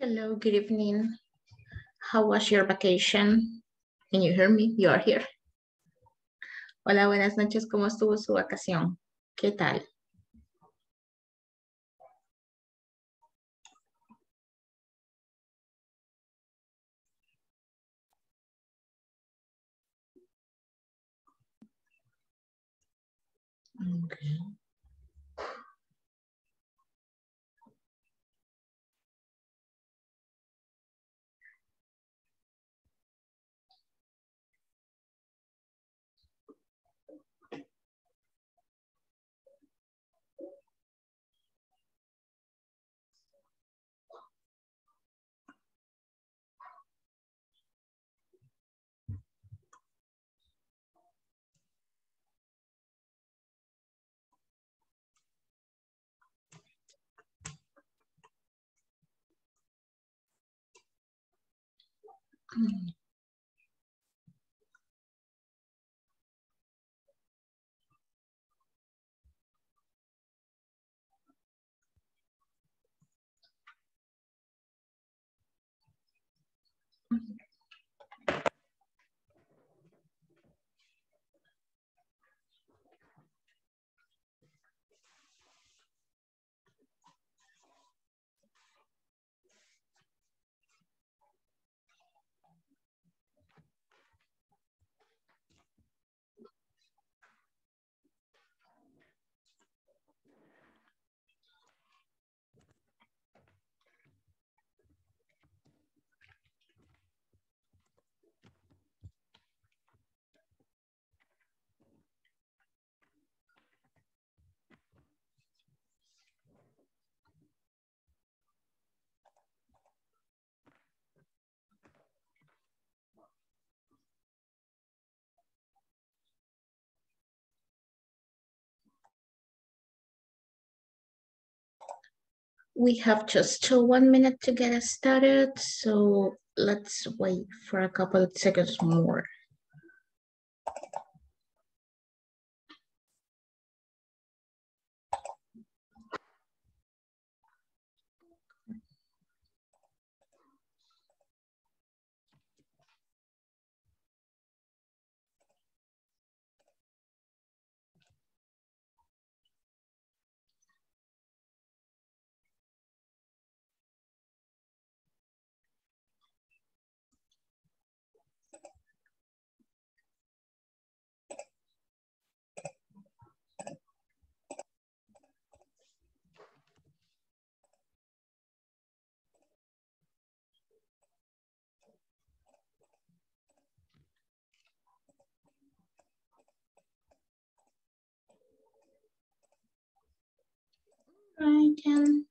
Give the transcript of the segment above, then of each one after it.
Hello, good evening. How was your vacation? Can you hear me? You are here. Hola, buenas noches. ¿Cómo estuvo su vacación? ¿Qué tal? Mm. We have just one minute to get us started, so let's wait for a couple of seconds more. Right, then.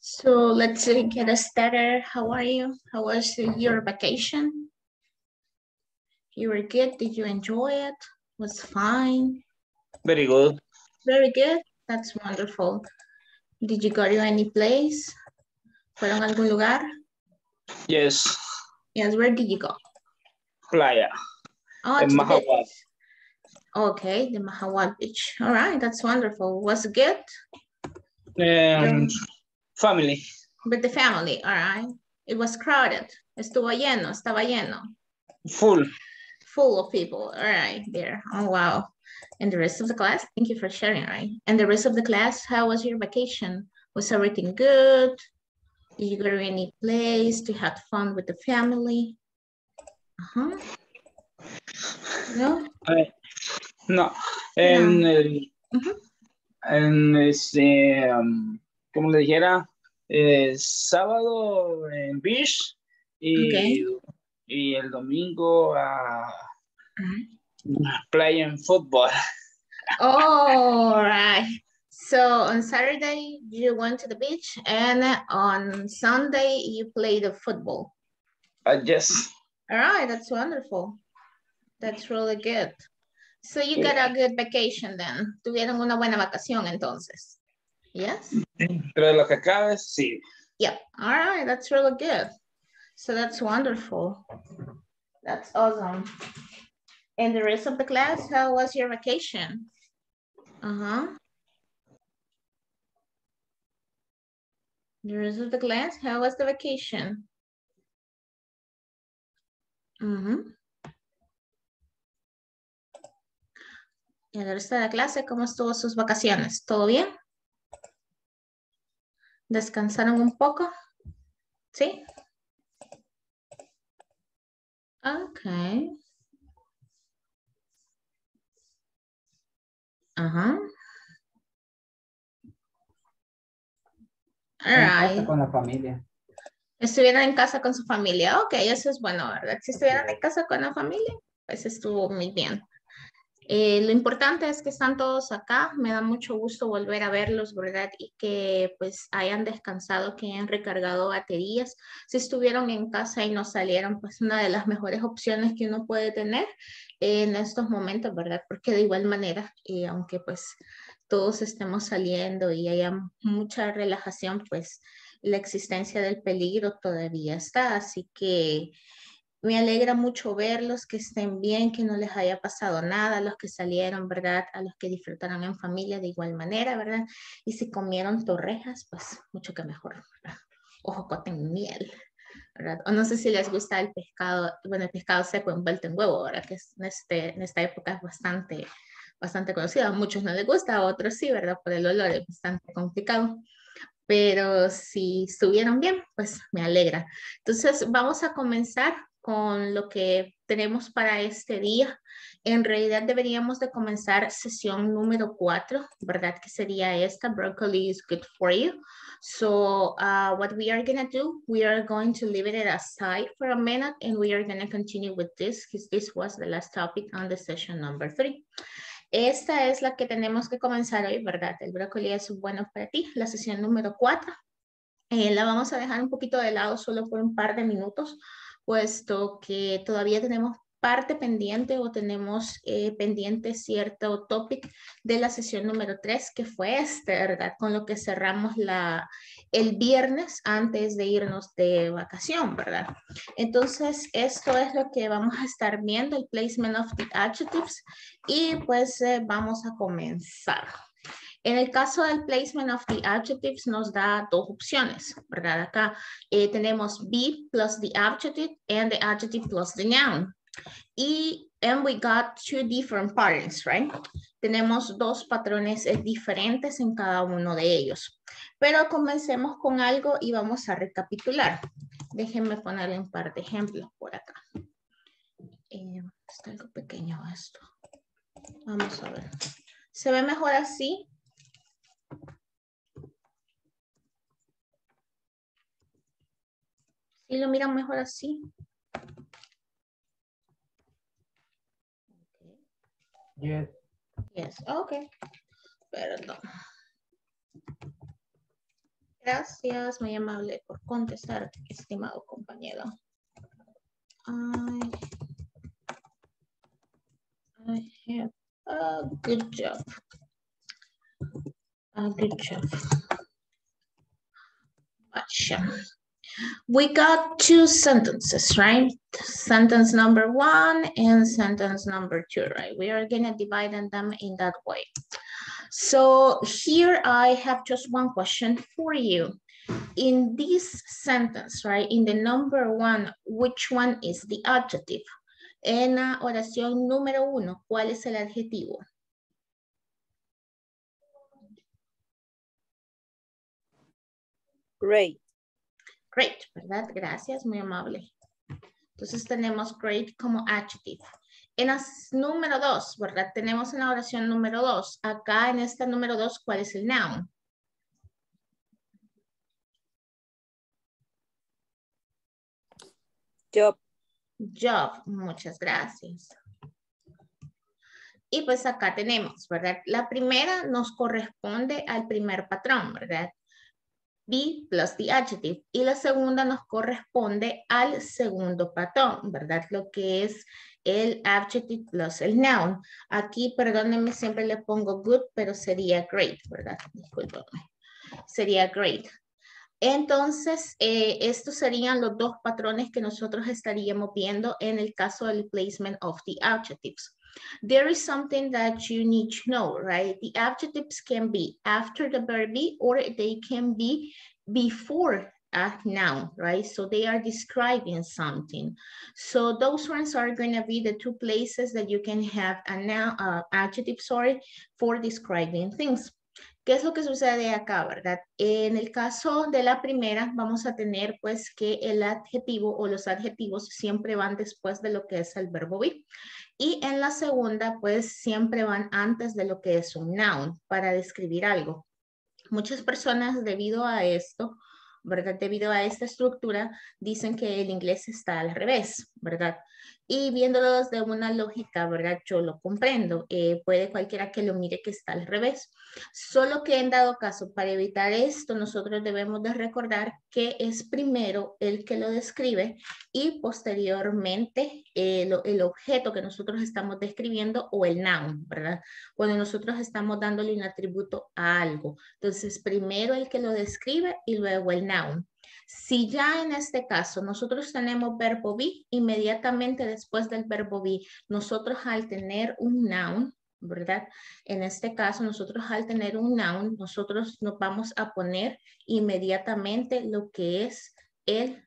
So let's uh, get us started. How are you? How was your vacation? You were good? Did you enjoy it? Was fine? Very good. Very good. That's wonderful. Did you go to any place? ¿Fueron a algún lugar? Yes. Yes, where did you go? Playa. Oh, En to the beach. Okay, the Mahawat Beach. All right, that's wonderful. Was it good? Um, family. With the family, all right. It was crowded. Estuvo lleno, estaba lleno. Full. Full of people, all right, there. Oh, wow. And the rest of the class, thank you for sharing, right? And the rest of the class, how was your vacation? Was everything good? Did you go to any place to have fun with the family? Uh-huh. No? Eh, no. En, el- Ujú. en este, um, como le dijera, eh, sábado en beach y, y el domingo a playa en fútbol. All right. So on Saturday, you went to the beach and on Sunday, you played the football. Ah, yes. All right, that's wonderful. That's really good. So you got a good vacation then. Tuvieron una buena vacación entonces. Yes? Pero de lo que cabe, sí. Yep. All right, that's really good. So that's wonderful. That's awesome. And the rest of the class, how was your vacation? Uh-huh. The rest of the class, how was the vacation? Mhm. Y el resto de la clase, ¿cómo estuvo sus vacaciones? ¿Todo bien? ¿Descansaron un poco? ¿Sí? Ok. Ajá. All right. Con la familia. Estuvieron en casa con su familia. Ok, eso es bueno, ¿verdad? Si estuvieron en casa con la familia, pues estuvo muy bien. Eh, lo importante es que están todos acá. Me da mucho gusto volver a verlos, ¿verdad? Y que pues hayan descansado, que hayan recargado baterías. Si estuvieron en casa y no salieron, pues una de las mejores opciones que uno puede tener en estos momentos, ¿verdad? Porque de igual manera, eh, aunque pues todos estemos saliendo y haya mucha relajación, pues la existencia del peligro todavía está. Así que me alegra mucho verlos, que estén bien, que no les haya pasado nada, a los que salieron, ¿verdad? A los que disfrutaron en familia de igual manera, ¿verdad? Y si comieron torrejas, pues mucho que mejor, ¿verdad? Ojo, coten miel, ¿verdad? O no sé si les gusta el pescado, bueno, el pescado seco envuelto en huevo, ¿verdad? Que es, en, este, en esta época es bastante, bastante conocido. A muchos no les gusta, a otros sí, ¿verdad? Por el olor es bastante complicado. Pero si estuvieron bien, pues me alegra. Entonces, vamos a comenzar con lo que tenemos para este día. En realidad deberíamos de comenzar sesión número cuatro, ¿verdad? Que sería esta, broccoli is good for you. So uh, what we are gonna do, we are going to leave it aside for a minute and we are gonna continue with this because this was the last topic on the session number three. Esta es la que tenemos que comenzar hoy, ¿verdad? El brócoli es bueno para ti, la sesión número cuatro. Eh, la vamos a dejar un poquito de lado solo por un par de minutos puesto que todavía tenemos parte pendiente o tenemos eh, pendiente cierto topic de la sesión número 3, que fue este, ¿verdad? Con lo que cerramos la, el viernes antes de irnos de vacación, ¿verdad? Entonces, esto es lo que vamos a estar viendo, el placement of the adjectives, y pues eh, vamos a comenzar. En el caso del placement of the adjectives nos da dos opciones, ¿verdad? Acá eh, tenemos be plus the adjective and the adjective plus the noun. Y and we got two different patterns, right? Tenemos dos patrones eh, diferentes en cada uno de ellos. Pero comencemos con algo y vamos a recapitular. Déjenme ponerle un par de ejemplos por acá. Eh, está algo pequeño esto. Vamos a ver. ¿Se ve mejor así? ¿Sí lo miran mejor así? Yes. Yes, ok. Perdón. Gracias, muy amable por contestar, estimado compañero. I, I have a good job. A good job. much. We got two sentences, right? Sentence number one and sentence number two, right? We are gonna divide them in that way. So here I have just one question for you. In this sentence, right, in the number one, which one is the adjective? En la oración número uno, ¿cuál es el adjetivo? Great. Great, ¿verdad? Gracias, muy amable. Entonces tenemos great como adjective. En la número dos, ¿verdad? Tenemos en la oración número dos. Acá en esta número dos, ¿cuál es el noun? Job. Job, muchas gracias. Y pues acá tenemos, ¿verdad? La primera nos corresponde al primer patrón, ¿verdad? Be plus the adjective. Y la segunda nos corresponde al segundo patrón, ¿verdad? Lo que es el adjective plus el noun. Aquí, perdónenme, siempre le pongo good, pero sería great, ¿verdad? Disculpenme. Sería great. Entonces, eh, estos serían los dos patrones que nosotros estaríamos viendo en el caso del placement of the adjectives. There is something that you need to know, right? The adjectives can be after the verb or they can be before a noun, right? So they are describing something. So those ones are going to be the two places that you can have a noun, uh, adjective, sorry, for describing things. ¿Qué es lo que sucede acá, verdad? En el caso de la primera, vamos a tener pues que el adjetivo o los adjetivos siempre van después de lo que es el verbo be. Y en la segunda, pues siempre van antes de lo que es un noun para describir algo. Muchas personas debido a esto, ¿verdad? Debido a esta estructura, dicen que el inglés está al revés, ¿verdad? Y viéndolo desde una lógica, ¿verdad? Yo lo comprendo. Eh, puede cualquiera que lo mire que está al revés. Solo que en dado caso, para evitar esto, nosotros debemos de recordar que es primero el que lo describe y posteriormente eh, el objeto que nosotros estamos describiendo o el noun, ¿verdad? Cuando nosotros estamos dándole un atributo a algo. Entonces, primero el que lo describe y luego el noun. Si ya en este caso nosotros tenemos verbo be, inmediatamente después del verbo be, nosotros al tener un noun, ¿verdad? En este caso, nosotros al tener un noun, nosotros nos vamos a poner inmediatamente lo que es el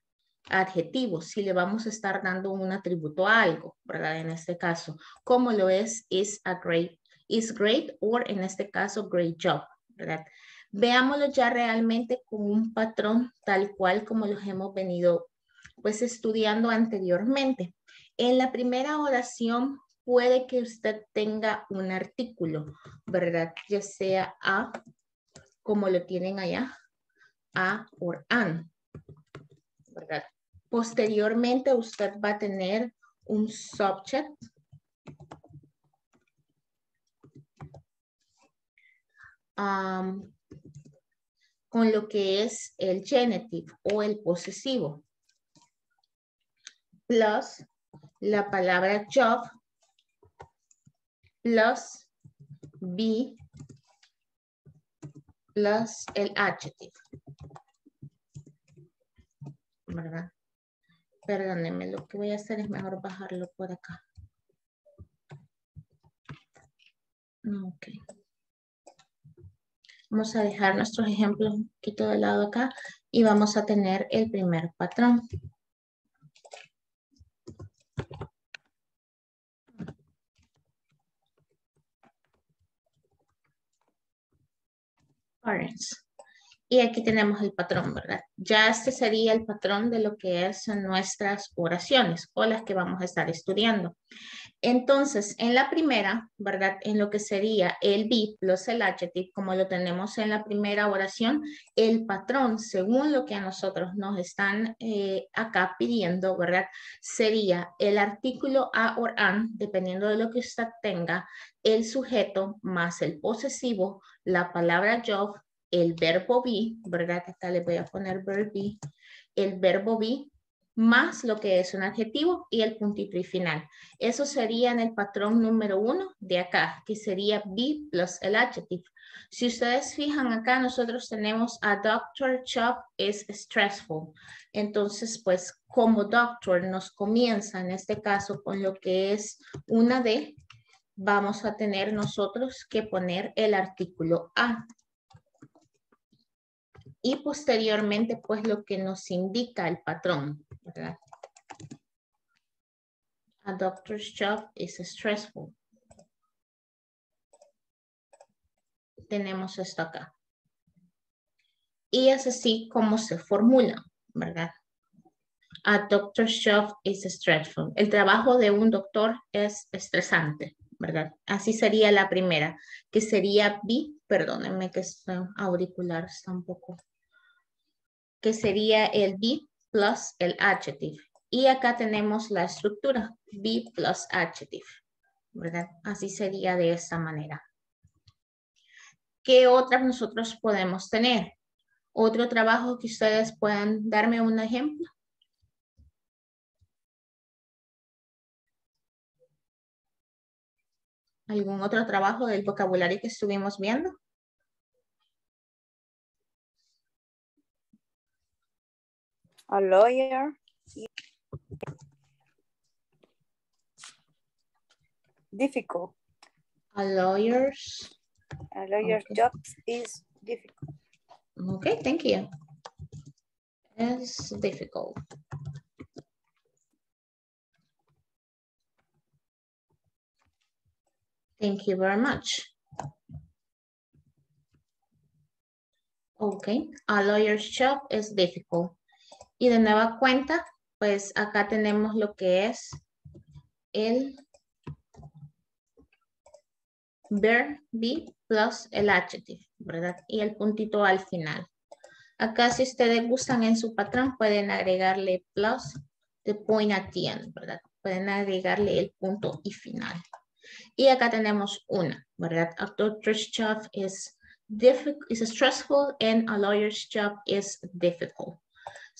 adjetivo, si le vamos a estar dando un atributo a algo, ¿verdad? En este caso, como lo es is a great, is great, or en este caso, great job, ¿verdad? Veámoslo ya realmente con un patrón tal cual como los hemos venido pues estudiando anteriormente. En la primera oración puede que usted tenga un artículo, ¿verdad? Ya sea a, como lo tienen allá, a o an, ¿verdad? Posteriormente usted va a tener un subject con lo que es el genitive o el posesivo. Plus la palabra job plus be plus el adjective. ¿Verdad? Perdónenme, lo que voy a hacer es mejor bajarlo por acá. Ok. Vamos a dejar nuestros ejemplos un poquito de lado acá y vamos a tener el primer patrón. Parents. Y aquí tenemos el patrón, ¿verdad? Ya este sería el patrón de lo que es nuestras oraciones o las que vamos a estar estudiando. Entonces, en la primera, ¿verdad? En lo que sería el be plus el adjective, como lo tenemos en la primera oración, el patrón, según lo que a nosotros nos están eh, acá pidiendo, ¿verdad? Sería el artículo a or an, dependiendo de lo que usted tenga, el sujeto más el posesivo, la palabra job, el verbo be, ¿verdad? Acá le voy a poner verb be, el verbo be más lo que es un adjetivo y el puntito y final. Eso sería en el patrón número uno de acá, que sería be plus el adjective. Si ustedes fijan acá, nosotros tenemos a doctor job is stressful. Entonces, pues como doctor nos comienza en este caso con lo que es una D, vamos a tener nosotros que poner el artículo A. Y posteriormente, pues lo que nos indica el patrón, A doctor's job is stressful. tenemos esto acá. Y es así como se formula, ¿verdad? A doctor's job is stressful. El trabajo de un doctor es estresante, ¿verdad? Así sería la primera, que sería B, perdónenme que este auricular está un poco, que sería el B plus el adjective. Y acá tenemos la estructura, B plus adjective, ¿verdad? Así sería de esta manera. ¿Qué otras nosotros podemos tener? Otro trabajo que ustedes puedan darme un ejemplo. ¿Algún otro trabajo del vocabulario que estuvimos viendo? A lawyer. Difficult. A lawyer's a lawyer's okay. job is difficult. Okay, thank you. It's difficult. Thank you very much. Ok, a lawyer's job is difficult. Y de nueva cuenta, pues acá tenemos lo que es el verb be plus el adjective, ¿verdad? Y el puntito al final. Acá si ustedes gustan en su patrón pueden agregarle plus the point at the end, ¿verdad? Pueden agregarle el punto y final. Y acá tenemos una, ¿verdad? A doctor's job is, is stressful and a lawyer's job is difficult.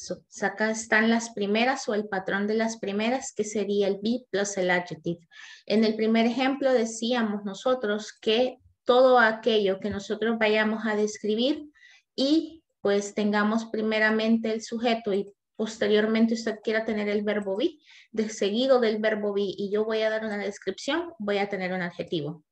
So, acá están las primeras o el patrón de las primeras que sería el be plus el adjective. En el primer ejemplo decíamos nosotros que todo aquello que nosotros vayamos a describir y pues tengamos primeramente el sujeto y posteriormente usted quiera tener el verbo be, de seguido del verbo be y yo voy a dar una descripción, voy a tener un adjetivo.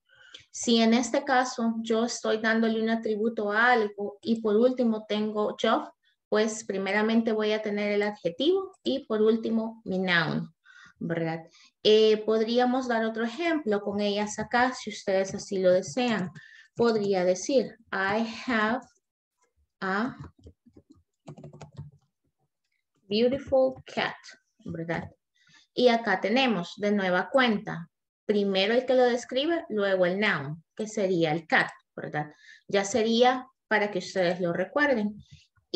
Si en este caso yo estoy dándole un atributo a algo y por último tengo job, pues primeramente voy a tener el adjetivo y por último mi noun, ¿verdad? Eh, podríamos dar otro ejemplo con ellas acá, si ustedes así lo desean. Podría decir, I have a beautiful cat, ¿verdad? Y acá tenemos de nueva cuenta, primero el que lo describe, luego el noun, que sería el cat, ¿verdad? Ya sería para que ustedes lo recuerden.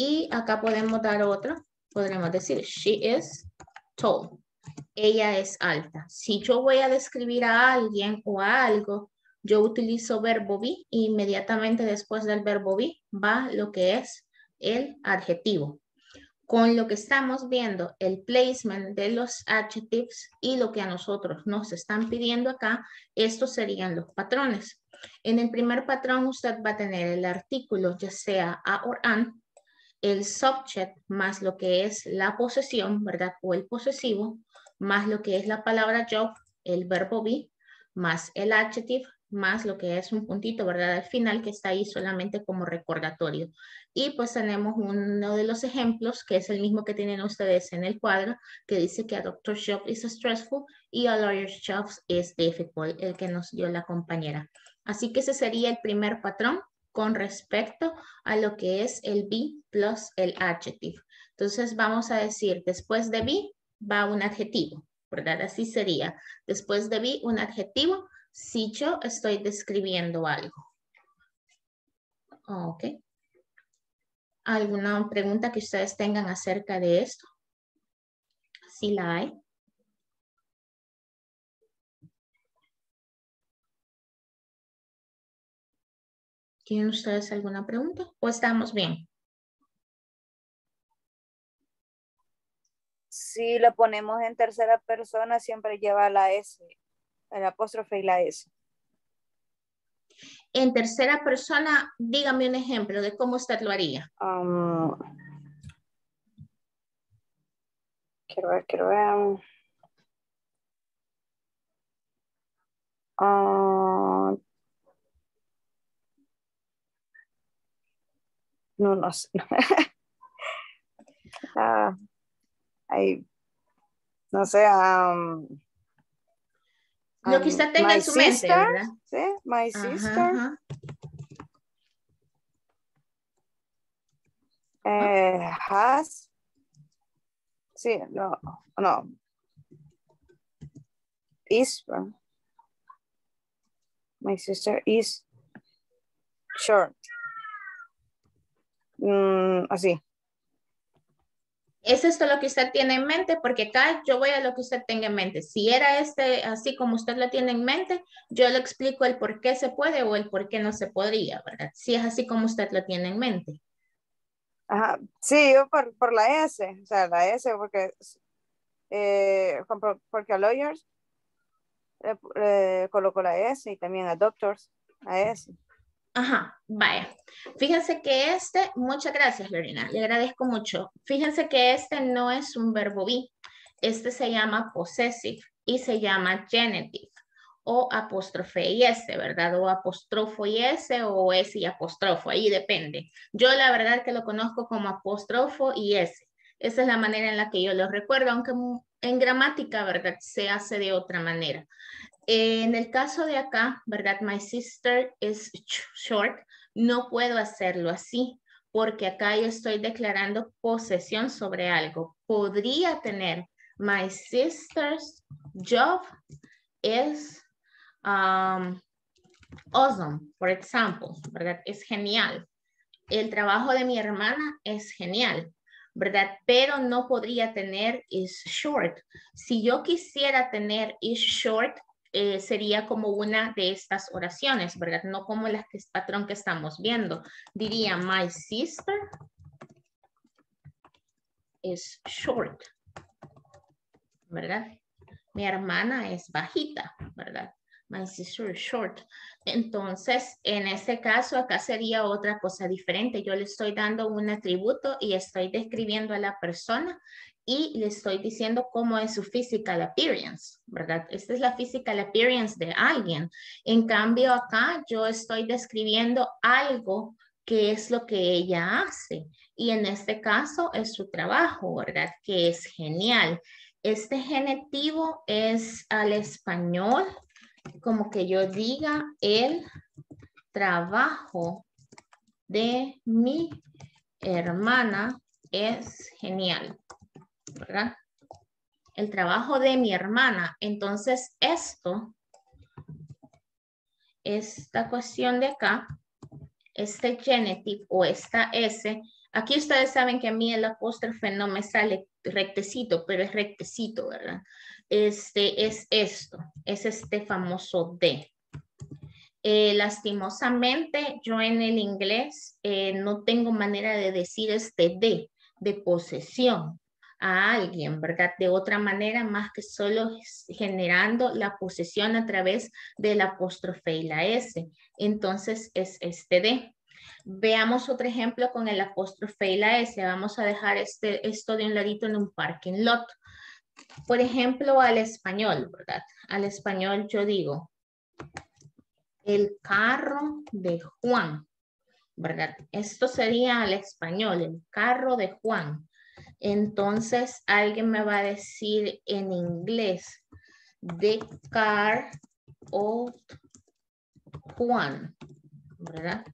Y acá podemos dar otro. Podremos decir, she is tall. Ella es alta. Si yo voy a describir a alguien o a algo, yo utilizo verbo be y inmediatamente después del verbo be va lo que es el adjetivo. Con lo que estamos viendo, el placement de los adjectives y lo que a nosotros nos están pidiendo acá, estos serían los patrones. En el primer patrón usted va a tener el artículo, ya sea a o an, el subject más lo que es la posesión, ¿verdad? O el posesivo, más lo que es la palabra job, el verbo be, más el adjective, más lo que es un puntito, ¿verdad? Al final que está ahí solamente como recordatorio. Y pues tenemos uno de los ejemplos que es el mismo que tienen ustedes en el cuadro, que dice que a doctor job is stressful y a lawyer's job is difficult, el que nos dio la compañera. Así que ese sería el primer patrón con respecto a lo que es el be plus el adjective. Entonces vamos a decir, después de be va un adjetivo, ¿verdad? Así sería. Después de be un adjetivo si yo estoy describiendo algo. Ok. ¿Alguna pregunta que ustedes tengan acerca de esto? Si la hay. ¿Tienen ustedes alguna pregunta o estamos bien? si lo ponemos en tercera persona, siempre lleva la S, el apóstrofe y la S. En tercera persona, dígame un ejemplo de cómo usted lo haría. Um, quiero ver, quiero ver. Uh, no, no sé. uh, no sé. Um, lo que usted tenga en su mente, ¿verdad? Sí, my sister. Eh, has. Sí, no, no. Is. My sister is short. Mm, así. ¿Es esto lo que usted tiene en mente? Porque acá yo voy a lo que usted tenga en mente. Si era este así como usted lo tiene en mente, yo le explico el por qué se puede o el por qué no se podría, ¿verdad? Si es así como usted lo tiene en mente. Ajá. Sí, yo por, por la S, o sea, la S, porque, eh, porque a lawyers le, coloco la S y también a doctors, la S. Ajá, vaya. Fíjense que este, muchas gracias Lorena, le agradezco mucho. Fíjense que este no es un verbo be, este se llama possessive y se llama genitive o apóstrofe y S, ¿verdad? O apóstrofo y S o S y apóstrofo, ahí depende. Yo la verdad que lo conozco como apóstrofo y S. Esa es la manera en la que yo lo recuerdo, aunque en gramática, ¿verdad? Se hace de otra manera. En el caso de acá, ¿verdad? My sister is short. No puedo hacerlo así porque acá yo estoy declarando posesión sobre algo. Podría tener my sister's job is um, awesome, por ejemplo, ¿verdad? Es genial. El trabajo de mi hermana es genial, ¿verdad? Pero no podría tener is short. Si yo quisiera tener is short, eh, sería como una de estas oraciones, ¿verdad? No como el patrón que estamos viendo. Diría, my sister is short, ¿verdad? Mi hermana es bajita, ¿verdad? My sister is short. Entonces, en este caso, acá sería otra cosa diferente. Yo le estoy dando un atributo y estoy describiendo a la persona y le estoy diciendo cómo es su physical appearance, ¿verdad? Esta es la physical appearance de alguien. En cambio, acá yo estoy describiendo algo que es lo que ella hace. Y en este caso es su trabajo, ¿verdad? Que es genial. Este genitivo es al español, como que yo diga el trabajo de mi hermana es genial. ¿Verdad? El trabajo de mi hermana. Entonces, esto, esta cuestión de acá, este genitive o esta S, aquí ustedes saben que a mí el apóstrofe no me sale rectecito, pero es rectecito, ¿verdad? Este es esto, es este famoso D. Eh, lastimosamente, yo en el inglés eh, no tengo manera de decir este D de posesión a alguien, ¿verdad? De otra manera más que solo generando la posesión a través del apóstrofe y la S. Entonces es este D. Veamos otro ejemplo con el apóstrofe y la S. Vamos a dejar este, esto de un ladito en un parking lot. Por ejemplo, al español, ¿verdad? Al español yo digo, el carro de Juan, ¿verdad? Esto sería al español, el carro de Juan. Entonces alguien me va a decir en inglés, the car of Juan, ¿verdad?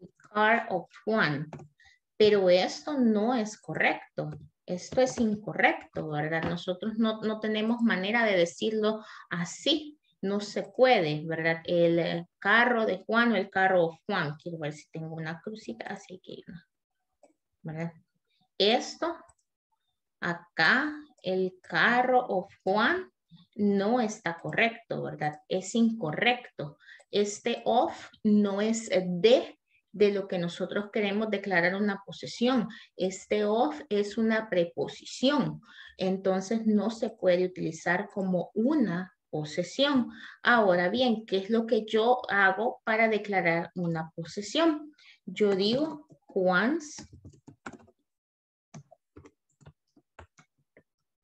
The car of Juan. Pero esto no es correcto. Esto es incorrecto, ¿verdad? Nosotros no, no tenemos manera de decirlo así. No se puede, ¿verdad? El carro de Juan o el carro of Juan. Quiero ver si tengo una crucita, así que esto, acá, el carro of Juan no está correcto, ¿verdad? Es incorrecto. Este of no es de de lo que nosotros queremos declarar una posesión. Este of es una preposición, entonces no se puede utilizar como una posesión. Ahora bien, ¿qué es lo que yo hago para declarar una posesión? Yo digo Juan's,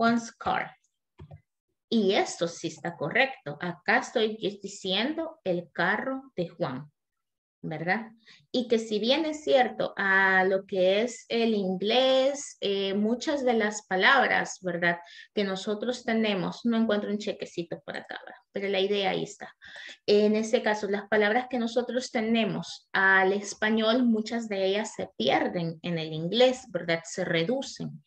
Juan's car. Y esto sí está correcto. Acá estoy diciendo el carro de Juan. ¿verdad? Y que si bien es cierto a lo que es el inglés, eh, muchas de las palabras, ¿verdad? Que nosotros tenemos, no encuentro un chequecito por acá, pero la idea ahí está. En este caso, las palabras que nosotros tenemos al español, muchas de ellas se pierden en el inglés, ¿verdad? Se reducen.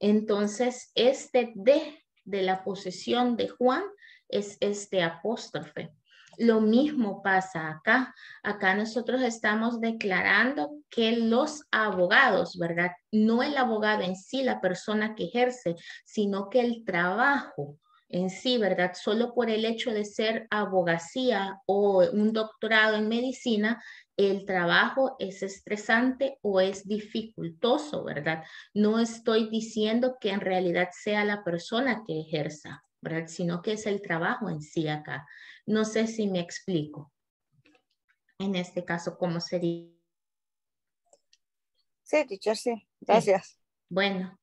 Entonces, este de de la posesión de Juan es este apóstrofe. Lo mismo pasa acá. Acá nosotros estamos declarando que los abogados, ¿verdad? No el abogado en sí, la persona que ejerce, sino que el trabajo en sí, ¿verdad? Solo por el hecho de ser abogacía o un doctorado en medicina, el trabajo es estresante o es dificultoso, ¿verdad? No estoy diciendo que en realidad sea la persona que ejerza, ¿verdad? Sino que es el trabajo en sí acá. No sé si me explico. En este caso, ¿cómo sería? Sí, teacher, sí. Gracias. Bueno,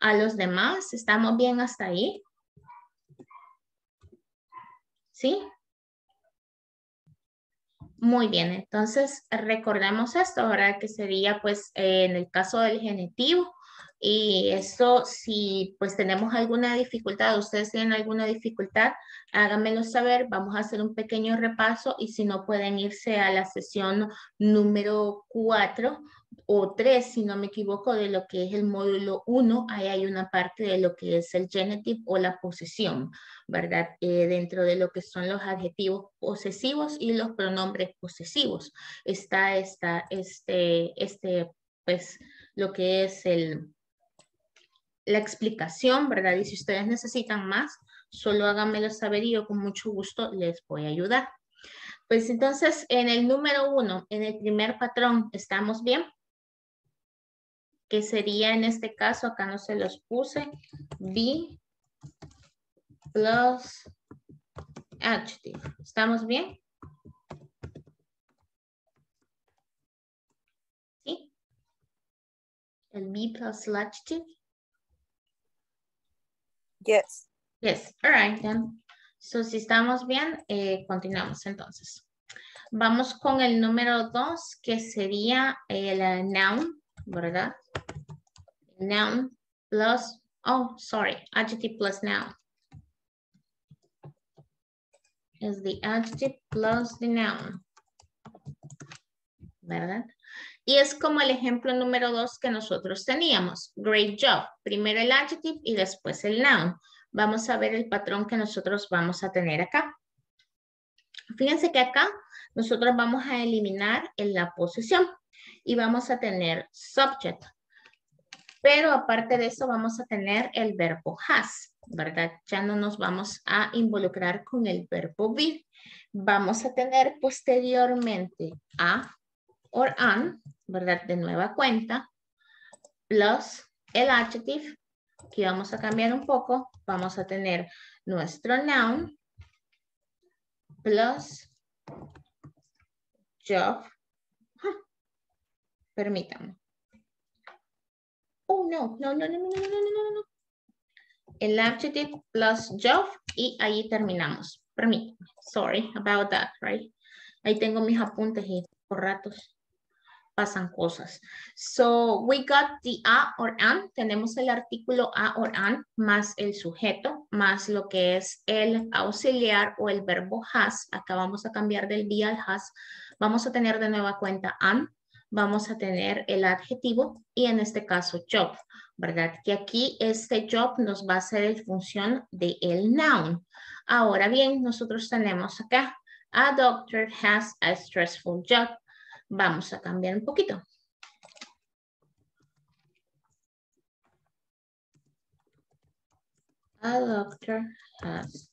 a los demás, ¿estamos bien hasta ahí? ¿Sí? Muy bien, entonces recordemos esto, ahora Que sería pues en el caso del genitivo, y eso, si pues tenemos alguna dificultad, ustedes tienen alguna dificultad, háganmelo saber. Vamos a hacer un pequeño repaso y si no pueden irse a la sesión número 4 o 3, si no me equivoco, de lo que es el módulo 1. Ahí hay una parte de lo que es el genitive o la posesión, ¿verdad? Eh, dentro de lo que son los adjetivos posesivos y los pronombres posesivos. Está esta, este, este, pues, lo que es el la explicación, ¿verdad? Y si ustedes necesitan más, solo háganmelo saber y yo con mucho gusto les voy a ayudar. Pues entonces, en el número uno, en el primer patrón, ¿estamos bien? Que sería en este caso, acá no se los puse, be plus adjective. ¿Estamos bien? ¿Sí? El be plus adjective. Yes. Yes, all right then. So, si estamos bien, eh, continuamos entonces. Vamos con el número dos, que sería el uh, noun, ¿verdad? Noun plus, oh, sorry, adjective plus noun. Es the adjective plus the noun. ¿Verdad? Y es como el ejemplo número dos que nosotros teníamos. Great job. Primero el adjective y después el noun. Vamos a ver el patrón que nosotros vamos a tener acá. Fíjense que acá nosotros vamos a eliminar en la posesión y vamos a tener subject. Pero aparte de eso vamos a tener el verbo has, ¿verdad? Ya no nos vamos a involucrar con el verbo be. Vamos a tener posteriormente a or an, ¿verdad? De nueva cuenta, plus el adjective, que vamos a cambiar un poco, vamos a tener nuestro noun, plus job. Permítanme. Oh, no, no, no, no, no, no, no, no, no. El adjective plus job y ahí terminamos. Permítanme. Sorry about that, right? Ahí tengo mis apuntes y por ratos pasan cosas. So we got the a or an. Tenemos el artículo a or an más el sujeto más lo que es el auxiliar o el verbo has. Acá vamos a cambiar del be al has. Vamos a tener de nueva cuenta an. Vamos a tener el adjetivo y en este caso job, ¿verdad? Que aquí este job nos va a hacer en función de el noun. Ahora bien, nosotros tenemos acá a doctor has a stressful job. Vamos a cambiar un poquito. A doctor has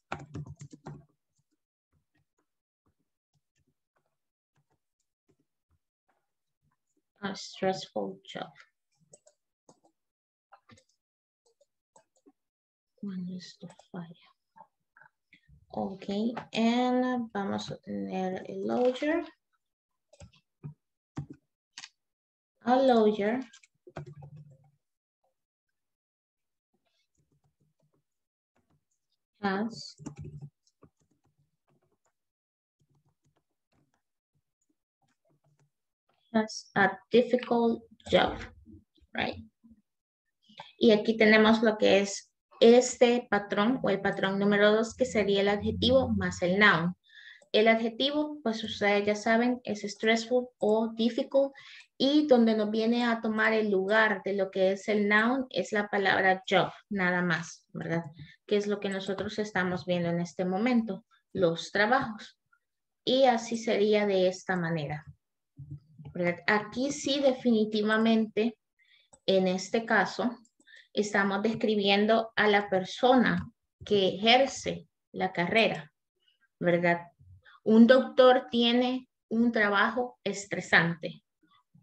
A stressful job. One is esto fire. Ok, and vamos a tener el lawyer. A lawyer has has a difficult job, right? Y aquí tenemos lo que es este patrón o el patrón número dos, que sería el adjetivo más el noun. El adjetivo, pues ustedes ya saben, es stressful o difficult y donde nos viene a tomar el lugar de lo que es el noun es la palabra job, nada más, ¿verdad? Que es lo que nosotros estamos viendo en este momento, los trabajos. Y así sería de esta manera. Aquí sí definitivamente, en este caso, estamos describiendo a la persona que ejerce la carrera, ¿verdad? Un doctor tiene un trabajo estresante,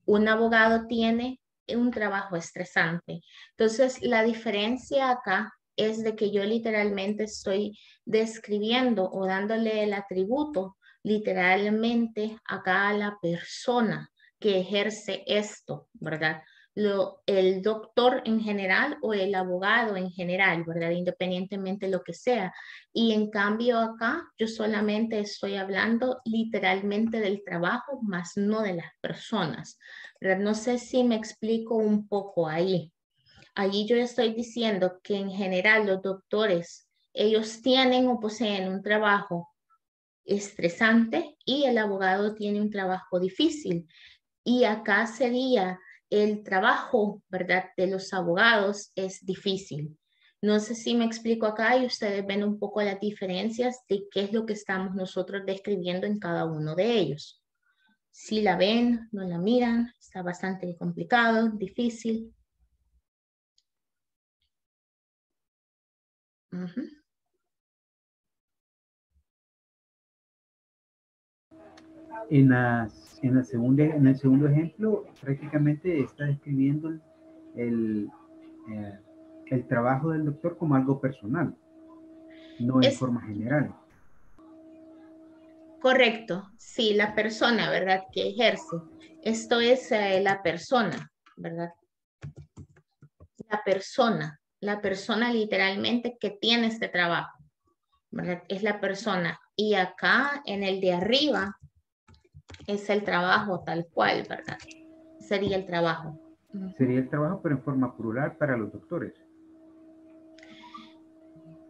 un abogado tiene un trabajo estresante. Entonces, la diferencia acá es de que yo literalmente estoy describiendo o dándole el atributo literalmente acá a la persona que ejerce esto, ¿verdad? Lo, el doctor en general o el abogado en general, ¿verdad? Independientemente de lo que sea. Y en cambio acá yo solamente estoy hablando literalmente del trabajo, más no de las personas. ¿verdad? No sé si me explico un poco ahí. Allí yo estoy diciendo que en general los doctores, ellos tienen o poseen un trabajo estresante y el abogado tiene un trabajo difícil. Y acá sería el trabajo, ¿verdad?, de los abogados es difícil. No sé si me explico acá y ustedes ven un poco las diferencias de qué es lo que estamos nosotros describiendo en cada uno de ellos. Si la ven, no la miran, está bastante complicado, difícil. En las en, la segunda, en el segundo ejemplo, prácticamente está describiendo el, eh, el trabajo del doctor como algo personal, no en forma general. Correcto, sí, la persona, ¿verdad? Que ejerce. Esto es eh, la persona, ¿verdad? La persona, la persona literalmente que tiene este trabajo, ¿verdad? Es la persona. Y acá en el de arriba es el trabajo tal cual, ¿verdad? Sería el trabajo. Sería el trabajo, pero en forma plural para los doctores.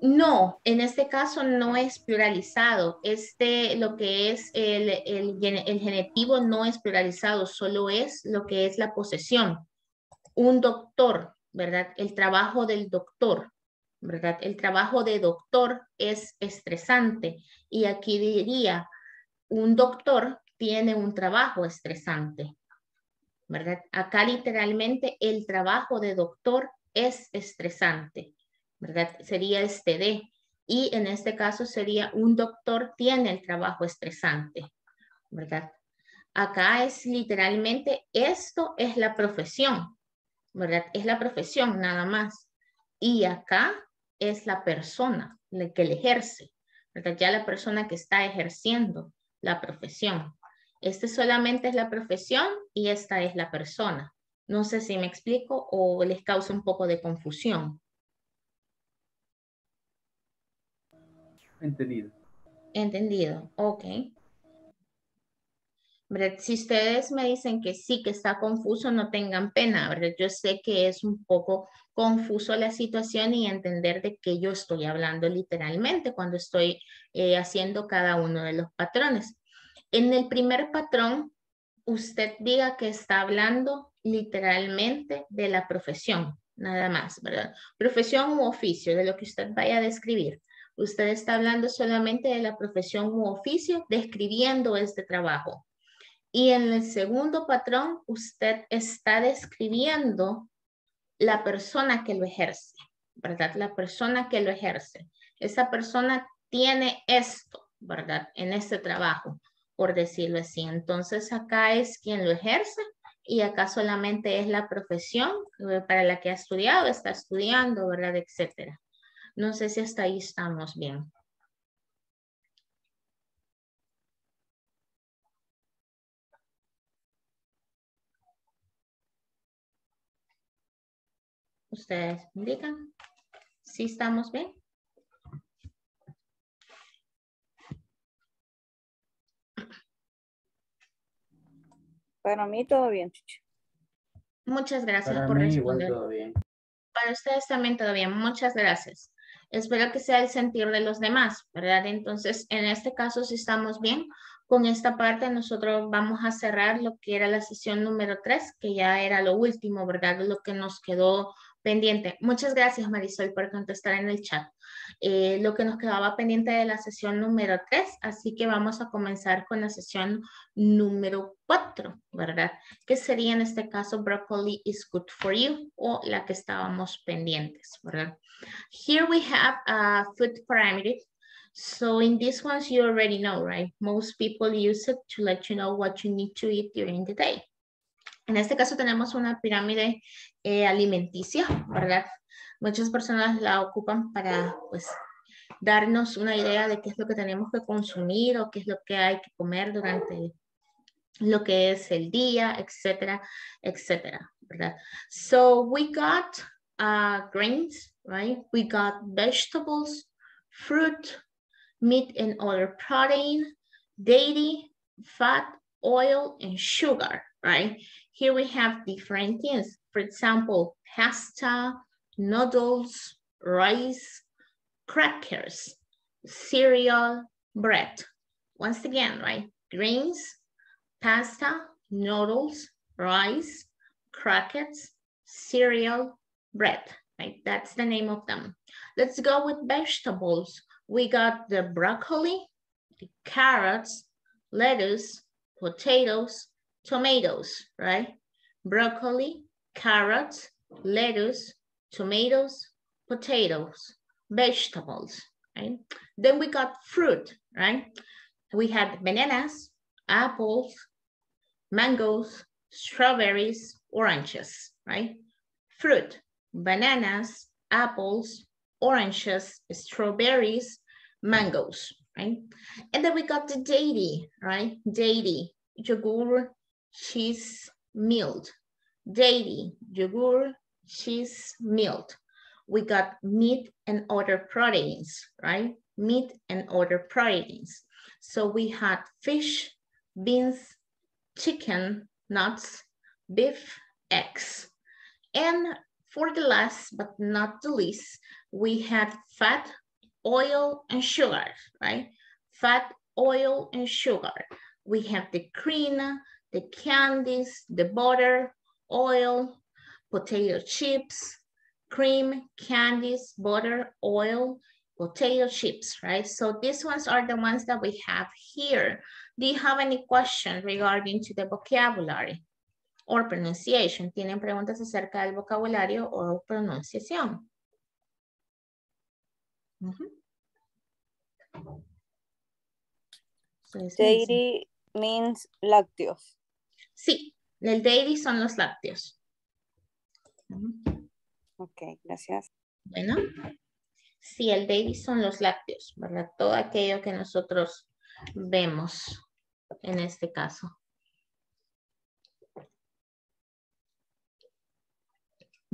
No, en este caso no es pluralizado. Este, lo que es el, el, el, genetivo no es pluralizado, solo es lo que es la posesión. Un doctor, ¿verdad? El trabajo del doctor, ¿verdad? El trabajo de doctor es estresante. Y aquí diría, un doctor tiene un trabajo estresante, ¿verdad? Acá literalmente el trabajo de doctor es estresante, ¿verdad? Sería este de. Y en este caso sería un doctor tiene el trabajo estresante, ¿verdad? Acá es literalmente esto es la profesión, ¿verdad? Es la profesión nada más. Y acá es la persona que le ejerce, ¿verdad? Ya la persona que está ejerciendo la profesión. Este solamente es la profesión y esta es la persona. No sé si me explico o les causa un poco de confusión. Entendido. Entendido, ok. Si ustedes me dicen que sí, que está confuso, no tengan pena, ¿verdad? Yo sé que es un poco confuso la situación y entender de qué yo estoy hablando literalmente cuando estoy eh, haciendo cada uno de los patrones. En el primer patrón, usted diga que está hablando literalmente de la profesión, nada más, ¿verdad? Profesión u oficio, de lo que usted vaya a describir. Usted está hablando solamente de la profesión u oficio, describiendo este trabajo. Y en el segundo patrón, usted está describiendo la persona que lo ejerce, ¿verdad? La persona que lo ejerce. Esa persona tiene esto, ¿verdad? En este trabajo por decirlo así. Entonces acá es quien lo ejerce y acá solamente es la profesión eh, para la que ha estudiado, está estudiando, ¿verdad? Etcétera. No sé si hasta ahí estamos bien. Ustedes indican si estamos bien. Para mí todo bien, Chichi. Muchas gracias por responder. Para ustedes también todo bien. Muchas gracias. Espero que sea el sentir de los demás, ¿verdad? Entonces, en este caso, si estamos bien, con esta parte nosotros vamos a cerrar lo que era la sesión número 3, que ya era lo último, ¿verdad? Lo que nos quedó pendiente. Muchas gracias, Marisol, por contestar en el chat. Eh, lo que nos quedaba pendiente de la sesión número 3, así que vamos a comenzar con la sesión número 4, ¿verdad? Que sería en este caso Broccoli is good for you o la que estábamos pendientes, ¿verdad? Here we have a food parameter. So in this ones, you already know, right? Most people use it to let you know what you need to eat during the day. En este caso tenemos una pirámide eh, alimenticia, ¿verdad? Muchas personas la ocupan para, pues, darnos una idea de qué es lo que tenemos que consumir o qué es lo que hay que comer durante lo que es el día, etcétera, etcétera. So we got uh, grains, right? We got vegetables, fruit, meat and other protein, dairy, fat, oil, and sugar, right? Here we have different things. For example, pasta, noodles, rice, crackers, cereal, bread. Once again, right? Grains, pasta, noodles, rice, crackers, cereal, bread, right? That's the name of them. Let's go with vegetables. We got the broccoli, the carrots, lettuce, potatoes, tomatoes, right? Broccoli, carrots, lettuce, tomatoes, potatoes, vegetables, right? Then we got fruit, right? We had bananas, apples, mangoes, strawberries, oranges, right? Fruit, bananas, apples, oranges, strawberries, mangoes, right? And then we got the dairy, right? Dairy, yogurt, cheese, milk, dairy, yogurt, cheese, milk. We got meat and other proteins, right? Meat and other proteins. So we had fish, beans, chicken, nuts, beef, eggs. And for the last but not the least, we had fat, oil, and sugar, right? Fat, oil, and sugar. We have the cream, the candies, the butter, oil, potato chips, cream, candies, butter, oil, potato chips, right? So these ones are the ones that we have here. Do you have any questions regarding to the vocabulary or pronunciation? ¿Tienen preguntas acerca del vocabulario o pronunciación? Uh -huh. Dairy means lácteos. Sí, el dairy son los lácteos. Ok, gracias. Bueno, sí, el dairy son los lácteos, ¿verdad? Todo aquello que nosotros vemos en este caso.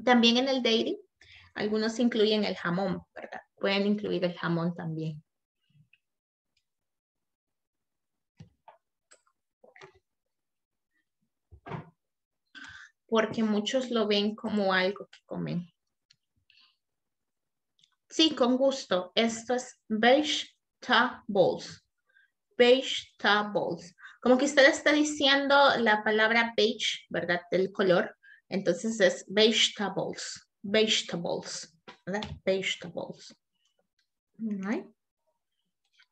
También en el dairy, algunos incluyen el jamón, ¿verdad? Pueden incluir el jamón también. Porque muchos lo ven como algo que comen. Sí, con gusto. Esto es vegetables. Vegetables. Como que usted está diciendo la palabra beige, ¿verdad? Del color. Entonces es vegetables. Vegetables. ¿Verdad? Vegetables.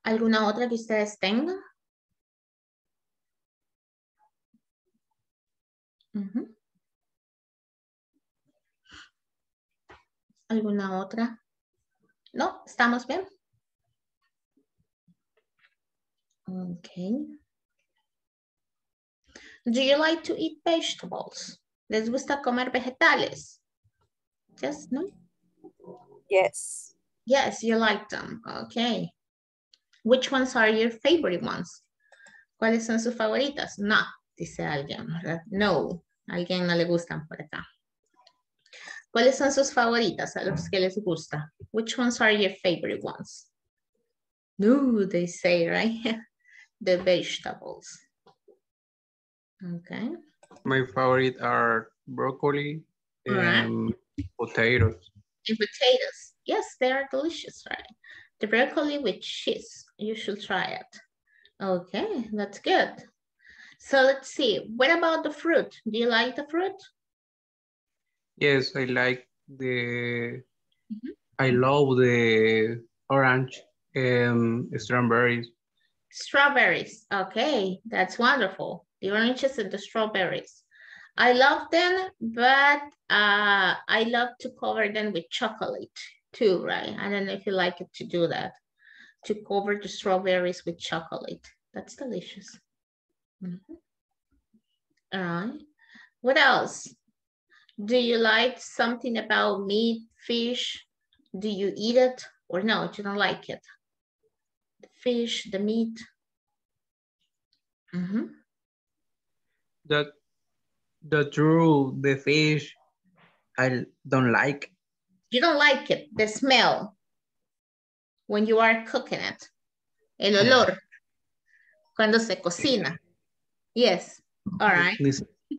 ¿Alguna otra que ustedes tengan? ¿Alguna otra? ¿No? ¿Estamos bien? Ok. Do you like to eat vegetables? ¿Les gusta comer vegetales? Yes, no? Yes. Yes, you like them. Okay. Which ones are your favorite ones? ¿Cuáles son sus favoritas? No, dice alguien, ¿verdad? No, alguien no le gustan por acá. ¿Cuáles son sus favoritas a los que les gusta? Which ones are your favorite ones? No, they say, right? the vegetables. Okay. My favorite are broccoli and potatoes. And potatoes. Yes, they are delicious, right? The broccoli with cheese. You should try it. Okay, that's good. So let's see. What about the fruit? Do you like the fruit? Yes, I like the, mm -hmm. I love the orange and strawberries. Strawberries. Okay, that's wonderful. The oranges and the strawberries. I love them, but uh, I love to cover them with chocolate too, right? I don't know if you like it to do that, to cover the strawberries with chocolate. That's delicious. Mm -hmm. All right. What else? Do you like something about meat, fish? Do you eat it or no, you don't like it? The fish, the meat. Mm -hmm. The, the true, the fish, I don't like. You don't like it, the smell when you are cooking it. El olor cuando se cocina. Yes, all right. Ni,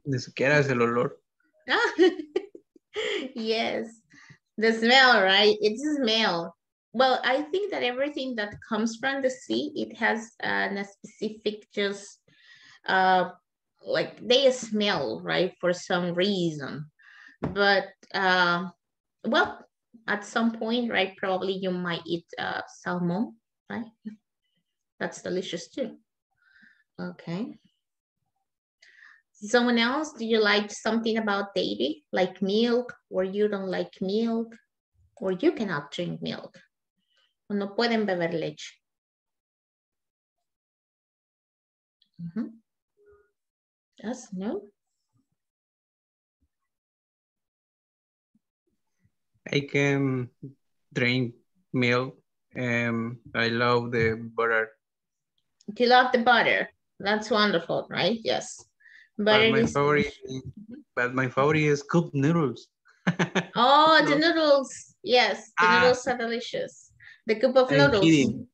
ni siquiera es el olor. yes, the smell, right? It's a smell. Well, I think that everything that comes from the sea, it has uh, a specific just, uh, like they smell, right? For some reason. But, uh, well, at some point, right? Probably you might eat uh, salmon, right? That's delicious too. Okay. Someone else, do you like something about dairy, like milk, or you don't like milk, or you cannot drink milk? O no pueden beber leche. Mm -hmm. Yes, no? I can drink milk. Um, I love the butter. You love the butter. That's wonderful, right? Yes. But my favorite, but my favorite is cooked noodles. oh, the noodles. Yes, the ah. noodles are delicious. The cup of I'm noodles. Kidding.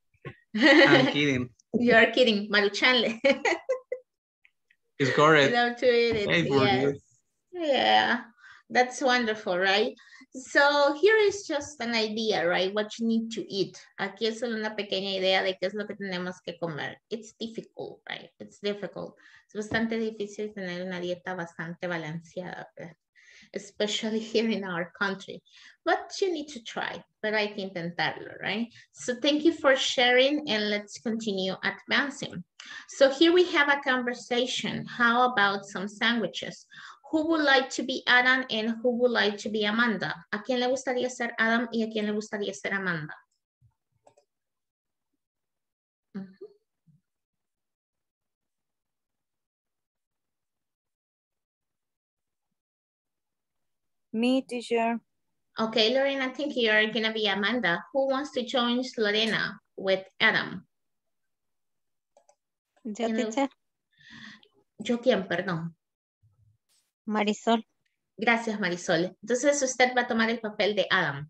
I'm kidding. You're kidding, Maruchanle. it's correct. You love to eat it. Yes. Yeah, that's wonderful, right? So here is just an idea, right? What you need to eat. Aquí es solo una pequeña idea de qué es lo que tenemos que comer. It's difficult, right? It's difficult. Es bastante difícil tener una dieta bastante balanceada, ¿verdad? especially here in our country. But you need to try, pero hay que intentarlo, right? So thank you for sharing and let's continue advancing. So here we have a conversation. How about some sandwiches? Who would like to be Adam and who would like to be Amanda? ¿A quién le gustaría ser Adam y a quién le gustaría ser Amanda? Mm-hmm. Me, teacher. Okay, Lorena, I think you're gonna be Amanda. Who wants to join Lorena with Adam? Yo, teacher. ¿Yo quién, perdón? Marisol. Gracias, Marisol. Entonces usted va a tomar el papel de Adam.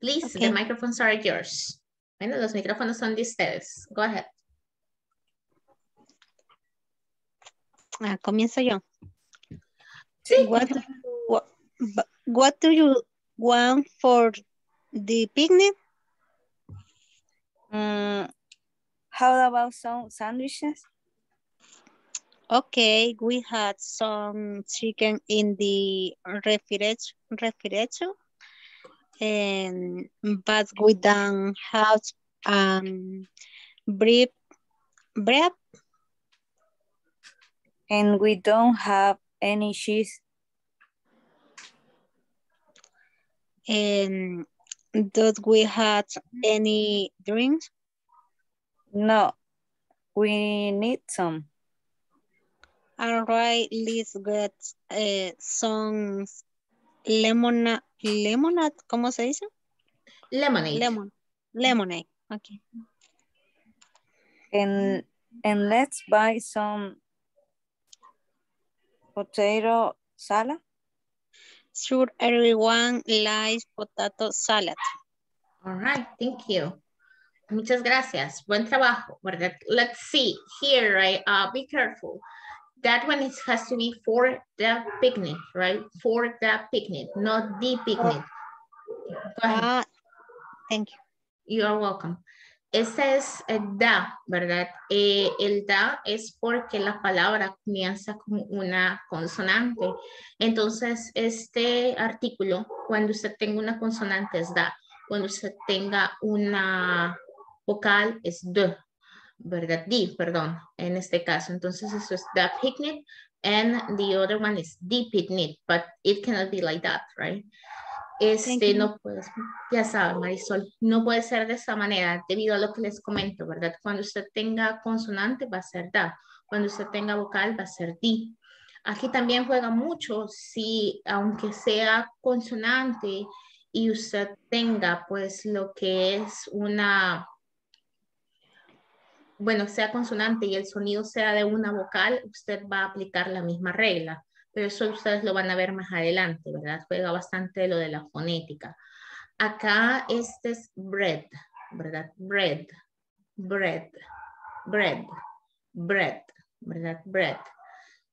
Please, okay. the microphones are yours. Bueno, los micrófonos son de ustedes. Go ahead. Ah, comienzo yo. Sí. What, what, what do you want for the picnic? Mm, how about some sandwiches? Okay, we had some chicken in the refrigerator, and but we don't have um bread, bread. And we don't have any cheese. And do we have any drinks? No, we need some. All right, let's get uh, some lemonade, lemonade, ¿cómo se dice? Lemonade. Lemon, lemonade, okay. And, and let's buy some potato salad. Sure, everyone likes potato salad. All right, thank you. Muchas gracias. Buen trabajo, ¿verdad? Let's see here, right? Uh, be careful. That one is, has to be for the picnic, right? For the picnic, not the picnic. Go ahead. Ah, thank you. You are welcome. Ese es el da, ¿verdad? Eh, el da es porque la palabra comienza con una consonante. Entonces, este artículo, cuando usted tenga una consonante es da. Cuando usted tenga una vocal es de, ¿verdad? Di, perdón, en este caso. Entonces, eso es the picnic and the other one is the picnic, but it cannot be like that, right? Este, no puede, ya sabe, Marisol, no puede ser de esa manera debido a lo que les comento, ¿verdad? Cuando usted tenga consonante va a ser da, cuando usted tenga vocal va a ser di. Aquí también juega mucho si, aunque sea consonante y usted tenga pues lo que es una, bueno, sea consonante y el sonido sea de una vocal, usted va a aplicar la misma regla pero eso ustedes lo van a ver más adelante, ¿verdad? Juega bastante lo de la fonética. Acá este es bread, ¿verdad? Bread, bread, bread, bread, ¿verdad? Bread.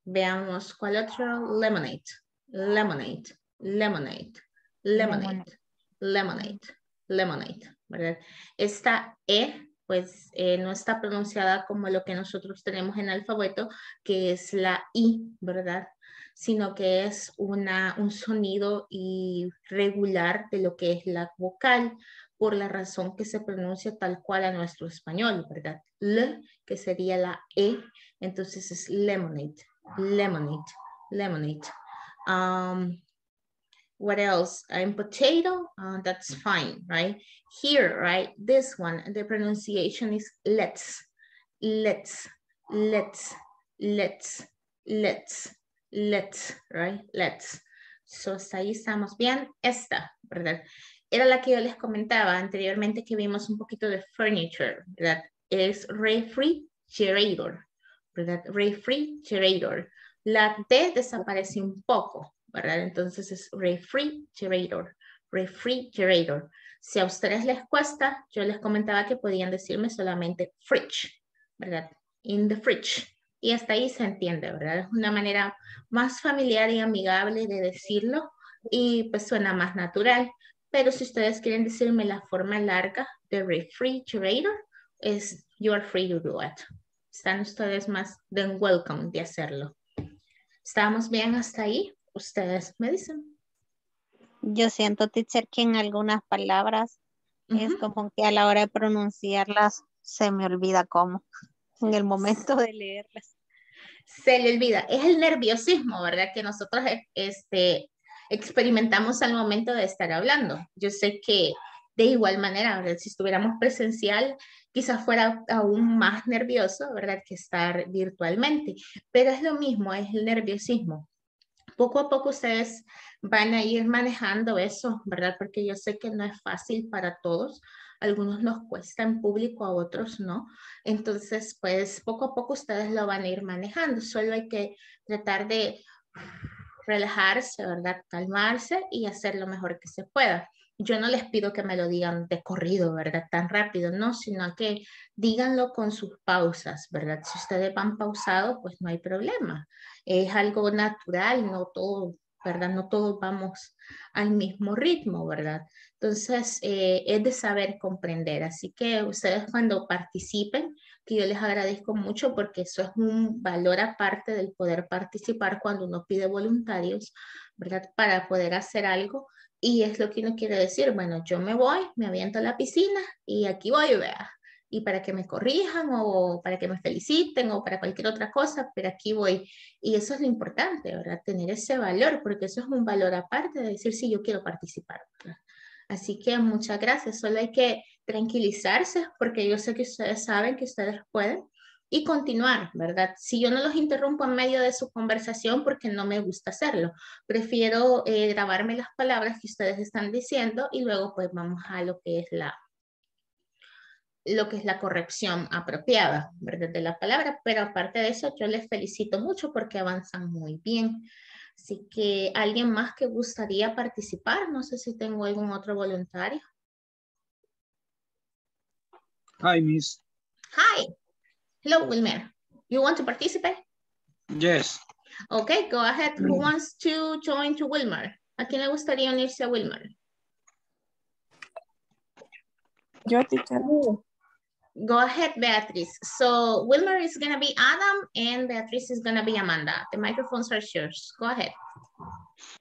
Veamos cuál otro, lemonade, lemonade, lemonade, lemonade, lemonade, lemonade, ¿verdad? Esta E pues eh, no está pronunciada como lo que nosotros tenemos en alfabeto, que es la I, ¿verdad? sino que es una, un sonido irregular de lo que es la vocal, por la razón que se pronuncia tal cual a nuestro español, ¿verdad? L, que sería la E, entonces es lemonade, lemonade, lemonade. What else? In potato, uh, that's fine, right? Here, right, this one, the pronunciation is let's, let's, let's, let's, let's let's, right? Let's. So, hasta ahí estamos bien. Esta, ¿verdad? Era la que yo les comentaba anteriormente que vimos un poquito de furniture, ¿verdad? Es refrigerator, ¿verdad? Refrigerator. La T desaparece un poco, ¿verdad? Entonces es refrigerator, refrigerator. Si a ustedes les cuesta, yo les comentaba que podían decirme solamente fridge, ¿verdad? In the fridge, y hasta ahí se entiende, ¿verdad? Es una manera más familiar y amigable de decirlo y pues suena más natural. Pero si ustedes quieren decirme la forma larga de refrigerator, es you're free to do it. Están ustedes más than welcome de hacerlo. ¿Estamos bien hasta ahí? Ustedes me dicen. Yo siento, teacher, que en algunas palabras es como que a la hora de pronunciarlas se me olvida cómo en el momento de leerlas. Se le olvida. Es el nerviosismo, ¿verdad? Que nosotros este, experimentamos al momento de estar hablando. Yo sé que de igual manera, ¿verdad? si estuviéramos presencial, quizás fuera aún más nervioso, ¿verdad? Que estar virtualmente. Pero es lo mismo, es el nerviosismo. Poco a poco ustedes van a ir manejando eso, ¿verdad? Porque yo sé que no es fácil para todos algunos nos cuesta en público, a otros no. Entonces, pues poco a poco ustedes lo van a ir manejando. Solo hay que tratar de relajarse, ¿verdad? Calmarse y hacer lo mejor que se pueda. Yo no les pido que me lo digan de corrido, ¿verdad? Tan rápido, no, sino que díganlo con sus pausas, ¿verdad? Si ustedes van pausados, pues no hay problema. Es algo natural, no todo ¿verdad? No todos vamos al mismo ritmo, ¿verdad? Entonces, eh, es de saber comprender. Así que ustedes cuando participen, que yo les agradezco mucho porque eso es un valor aparte del poder participar cuando uno pide voluntarios, ¿verdad? Para poder hacer algo. Y es lo que uno quiere decir, bueno, yo me voy, me aviento a la piscina y aquí voy, vea y para que me corrijan o para que me feliciten o para cualquier otra cosa, pero aquí voy. Y eso es lo importante, ¿verdad? Tener ese valor, porque eso es un valor aparte de decir, sí, yo quiero participar. Así que muchas gracias. Solo hay que tranquilizarse porque yo sé que ustedes saben que ustedes pueden y continuar, ¿verdad? Si yo no los interrumpo en medio de su conversación porque no me gusta hacerlo, prefiero eh, grabarme las palabras que ustedes están diciendo y luego pues vamos a lo que es la lo que es la corrección apropiada, ¿verdad? De la palabra, pero aparte de eso yo les felicito mucho porque avanzan muy bien. Así que alguien más que gustaría participar, no sé si tengo algún otro voluntario. Hi, Miss. Hi. Hello, Wilmer. You want to participate? Yes. Okay, go ahead. Who wants to join to Wilmer? ¿A quién le gustaría unirse a Wilmer? Yo, teacher. Go ahead, Beatriz. So Wilmer is going to be Adam and Beatriz is going to be Amanda. The microphones are yours. Go ahead.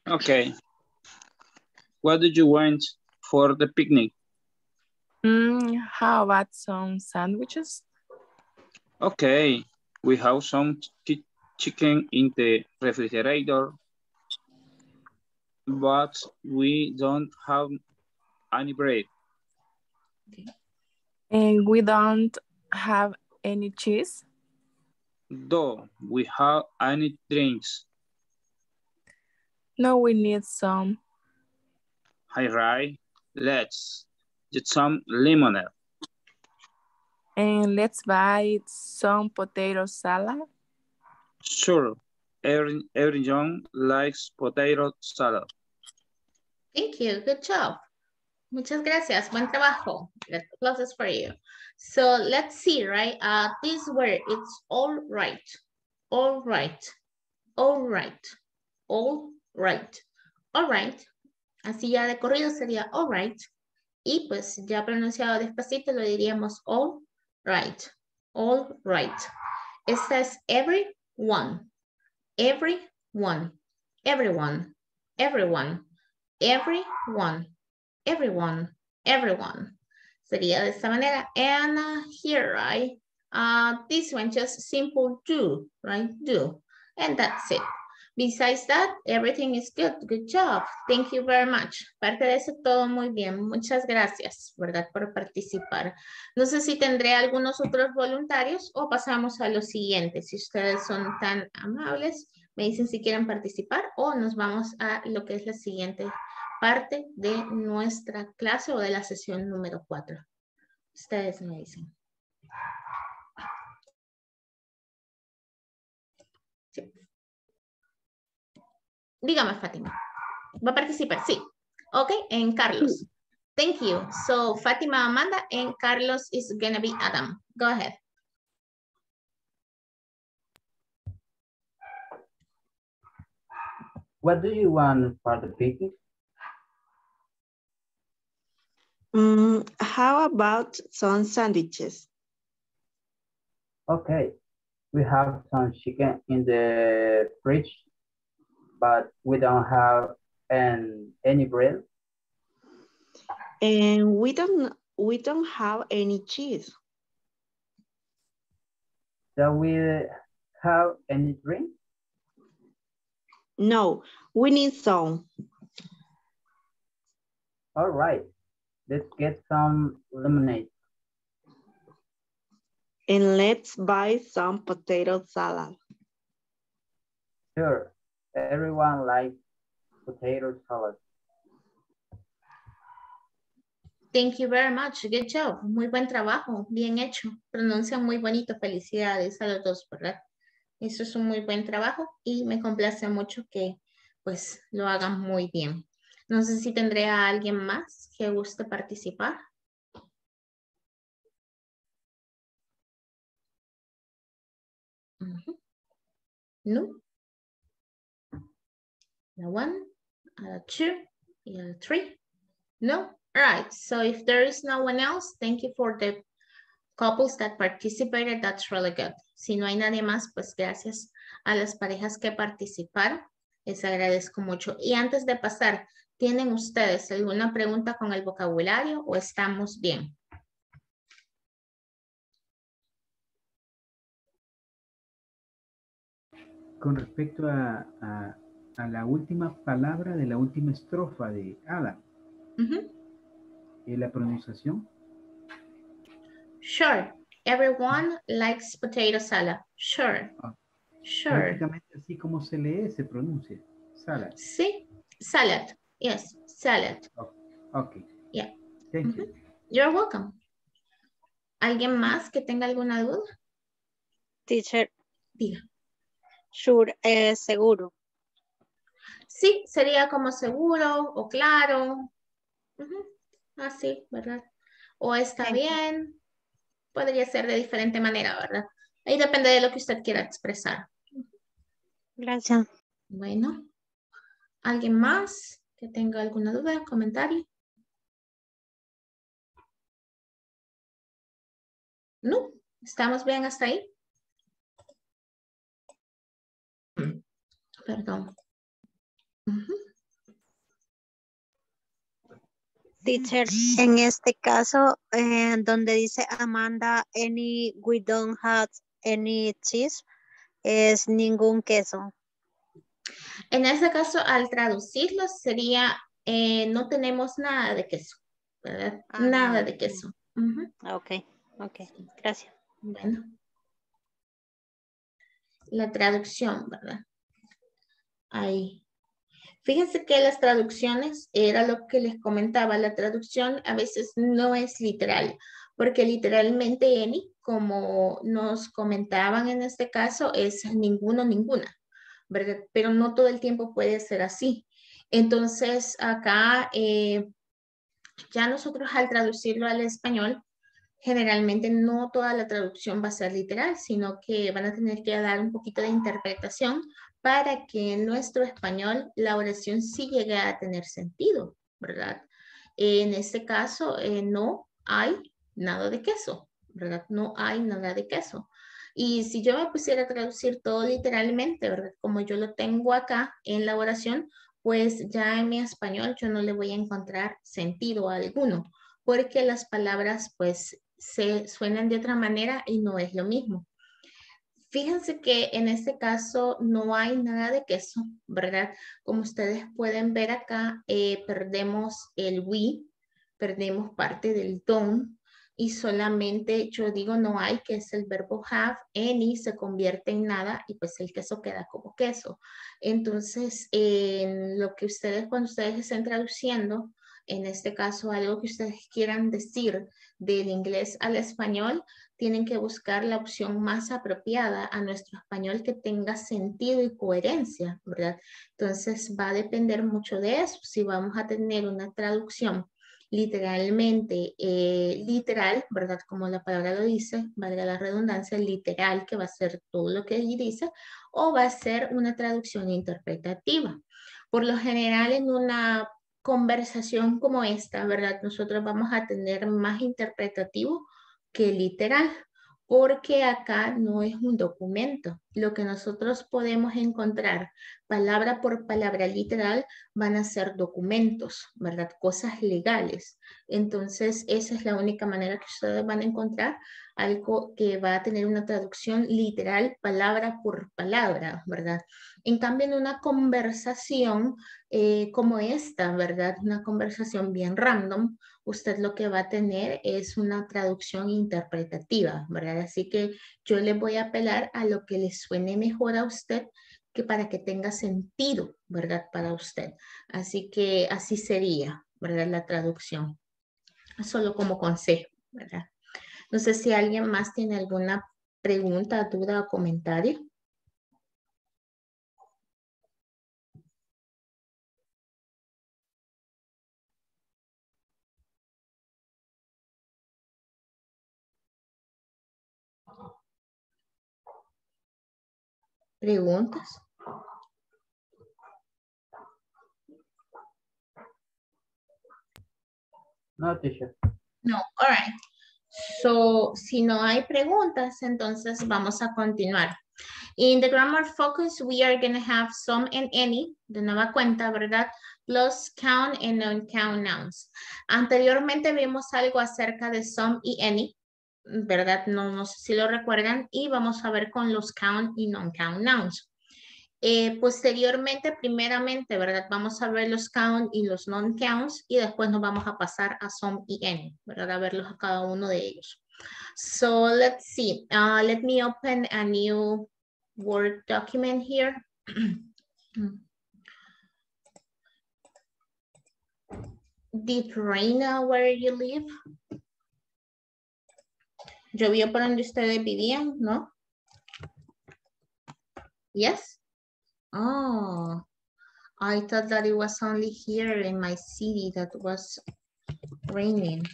Okay. What did you want for the picnic? Mm, how about some sandwiches? Okay. We have some ch chicken in the refrigerator, but we don't have any bread. Okay. And we don't have any cheese? Do we have any drinks? No, we need some. Hi, right. Let's get some lemonade. And let's buy some potato salad. Sure. Every, everyone likes potato salad. Thank you. Good job. Muchas gracias. Buen trabajo. Let's close for you. So let's see, right? Uh, this word, it's all right. All right. All right. All right. All right. Así ya de corrido sería all right. Y pues ya pronunciado despacito lo diríamos all right. All right. Esta es everyone. Everyone. Everyone. Everyone. Everyone everyone, everyone. Sería de esta manera. And here, right? Uh, this one just simple do, right? Do. And that's it. Besides that, everything is good. Good job. Thank you very much. Parte de eso todo muy bien. Muchas gracias, ¿verdad? Por participar. No sé si tendré algunos otros voluntarios o pasamos a lo siguiente. Si ustedes son tan amables, me dicen si quieren participar o nos vamos a lo que es la siguiente parte de nuestra clase o de la sesión número 4. Ustedes me dicen. Dígame, Fátima. ¿Va a participar? Sí. Ok, en Carlos. Thank you. So, Fátima Amanda and Carlos is going to be Adam. Go ahead. What do you want for the picnic? Mm, how about some sandwiches? Okay, we have some chicken in the fridge, but we don't have an, any bread. And we don't we don't have any cheese. Do we have any drink? No, we need some. All right, Let's get some lemonade. And let's buy some potato salad. Sure, everyone likes potato salad. Thank you very much. Good job. Muy buen trabajo. Bien hecho. Pronuncian muy bonito. Felicidades a los dos, ¿verdad? Eso es un muy buen trabajo y me complace mucho que pues lo hagan muy bien. No sé si tendré a alguien más que guste participar. No. The one, a two, a three. No. All right. So if there is no one else, thank you for the couples that participated. That's really good. Si no hay nadie más, pues gracias a las parejas que participaron. Les agradezco mucho. Y antes de pasar, ¿Tienen ustedes alguna pregunta con el vocabulario o estamos bien? Con respecto a, la última palabra de la última estrofa de Ada, ¿y la pronunciación? Sure. everyone likes potato salad. Sure. Ah, Sure. Prácticamente así como se lee, se pronuncia. Salad. Sí, salad. Yes, salad. Ok. Yeah. Thank you. You're welcome. ¿Alguien más que tenga alguna duda? Teacher. Diga. Sure es seguro. Sí, sería como seguro o claro. Ujú, Así, ¿verdad? O está Thank you. bien. Podría ser de diferente manera, ¿verdad? Ahí depende de lo que usted quiera expresar. Gracias. Bueno, ¿alguien más que tenga alguna duda, comentario? No, ¿estamos bien hasta ahí? Perdón. Teacher, en este caso, eh, donde dice Amanda, any, we don't have any cheese, es ningún queso. En ese caso, al traducirlo, sería eh, no tenemos nada de queso, ¿verdad? Ah, nada de queso. Ujú. Ok, ok, gracias. Bueno. La traducción, ¿verdad? Ahí. Fíjense que las traducciones, era lo que les comentaba, la traducción a veces no es literal, porque literalmente, Eni, como nos comentaban en este caso, es ninguno, ninguna, ¿verdad? Pero no todo el tiempo puede ser así. Entonces, acá, eh, ya nosotros al traducirlo al español, generalmente no toda la traducción va a ser literal, sino que van a tener que dar un poquito de interpretación para que en nuestro español la oración sí llegue a tener sentido, ¿verdad? En este caso, eh, no hay nada de queso, ¿verdad? No hay nada de queso. Y si yo me pusiera a traducir todo literalmente, ¿verdad? Como yo lo tengo acá en la oración, pues ya en mi español yo no le voy a encontrar sentido alguno, porque las palabras pues se suenan de otra manera y no es lo mismo. Fíjense que en este caso no hay nada de queso, ¿verdad? Como ustedes pueden ver acá, eh, perdemos el we, perdemos parte del don y solamente yo digo no hay, que es el verbo have, any se convierte en nada y pues el queso queda como queso. Entonces, en lo que ustedes, cuando ustedes estén traduciendo, en este caso algo que ustedes quieran decir del inglés al español, tienen que buscar la opción más apropiada a nuestro español que tenga sentido y coherencia, ¿verdad? Entonces va a depender mucho de eso. Si vamos a tener una traducción literalmente eh, literal, ¿verdad? Como la palabra lo dice, valga la redundancia, literal, que va a ser todo lo que allí dice, o va a ser una traducción interpretativa. Por lo general, en una conversación como esta, ¿verdad? Nosotros vamos a tener más interpretativo que literal, porque acá no es un documento. Lo que nosotros podemos encontrar palabra por palabra literal van a ser documentos, ¿verdad? Cosas legales. Entonces, esa es la única manera que ustedes van a encontrar algo que va a tener una traducción literal, palabra por palabra, ¿verdad? En cambio, en una conversación eh, como esta, ¿verdad? Una conversación bien random, usted lo que va a tener es una traducción interpretativa, ¿verdad? Así que yo le voy a apelar a lo que le suene mejor a usted que para que tenga sentido, ¿verdad? Para usted. Así que así sería, ¿verdad? La traducción. Solo como consejo, ¿verdad? No sé si alguien más tiene alguna pregunta, duda o comentario. ¿Preguntas? No, teacher. No, all right. So, si no hay preguntas, entonces vamos a continuar. In the grammar focus, we are going to have some and any, de nueva cuenta, ¿verdad? Plus count and non-count nouns. Anteriormente vimos algo acerca de some y any, ¿verdad? No, no sé si lo recuerdan. Y vamos a ver con los count y non-count nouns. Eh, posteriormente, primeramente, ¿verdad? Vamos a ver los count y los non-counts y después nos vamos a pasar a some y any, ¿verdad? A verlos a cada uno de ellos. So let's see. Uh, let me open a new Word document here. Did rain where you live? ¿Llovió por donde ustedes vivían? ¿No? Yes? Oh, I thought that it was only here in my city that was raining.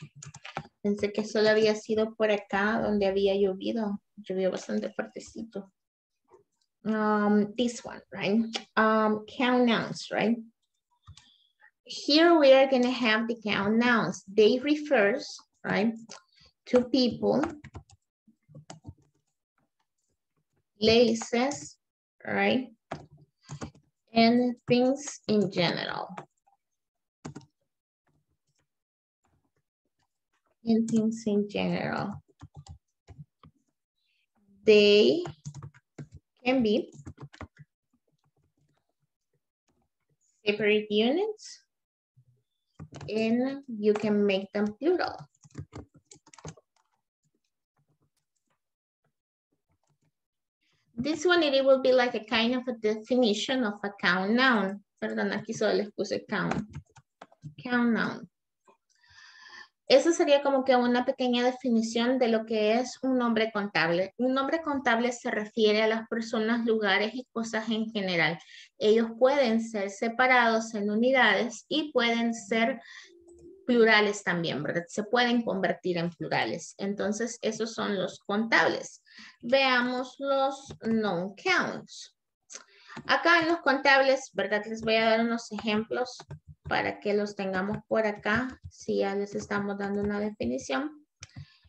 Pensé que solo había sido por acá donde había llovido. Llovió bastante fuertecito. Um, this one, right? Um, count nouns, right? Here we are to have the count nouns. They refers, right, to people, places, right, and things in general. And things in general. They can be separate units and you can make them plural. This one, it will be like a kind of a definition of a count noun. Perdón, aquí solo les puse count. Count noun. Eso sería como que una pequeña definición de lo que es un nombre contable. Un nombre contable se refiere a las personas, lugares y cosas en general. Ellos pueden ser separados en unidades y pueden ser plurales también, ¿verdad? Se pueden convertir en plurales. Entonces, esos son los contables. Veamos los non-counts. Acá en los contables, ¿verdad? Les voy a dar unos ejemplos para que los tengamos por acá. Si ya les estamos dando una definición,